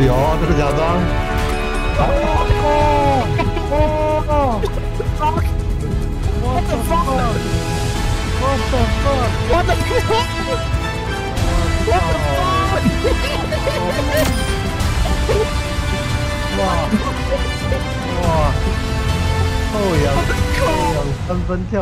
哟，这个假装！哦哦哦！我我我的妈！我的妈！我的妈！我的！哇哇！后仰后仰三分跳。